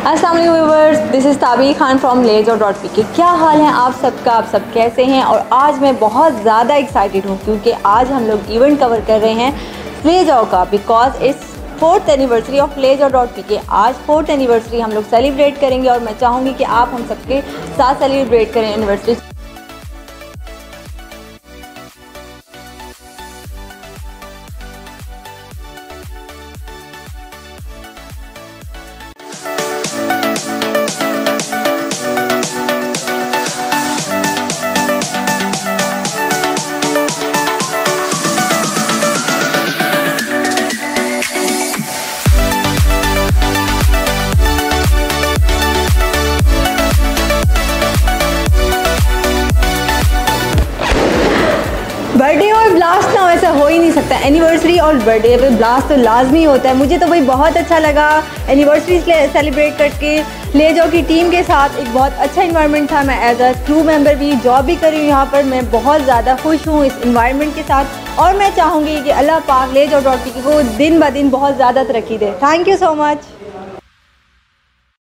अस्सलाम viewers this is Tabi Khan from लेज और dot P K क्या हाल है आप सबका? आप सब कैसे हैं? और आज मैं बहुत ज़्यादा एक्साइटेड हूँ क्योंकि आज हम लोग इवेंट कवर कर रहे हैं ले जाओ का because it's fourth anniversary of लेज और डॉट पी के आज फोर्थ एनिवर्सरी हम लोग सेलिब्रेट करेंगे और मैं चाहूँगी कि आप हम सबके साथ सेलिब्रेट करें एनिवर्सरी बर्थडे और ब्लास्ट ना वैसे हो ही नहीं सकता। एनिवर्सरी और बर्थडे पे ब्लास्ट तो लाजमी होता है। मुझे तो भाई बहुत अच्छा लगा एनिवर्सरी सेलिब्रेट करके। ले जाओ की टीम के साथ एक बहुत अच्छा इन्वायरमेंट था। मैं एज अ क्रू मेंबर भी जॉब भी कर हूँ यहाँ पर। मैं बहुत ज़्यादा खुश हूँ इस इन्वायरमेंट के साथ। और मैं चाहूँगी कि अल्लाह पाक ले जाओ डॉट को। दिन ब दिन बहुत ज़्यादा तरक्की दे। Thank you so much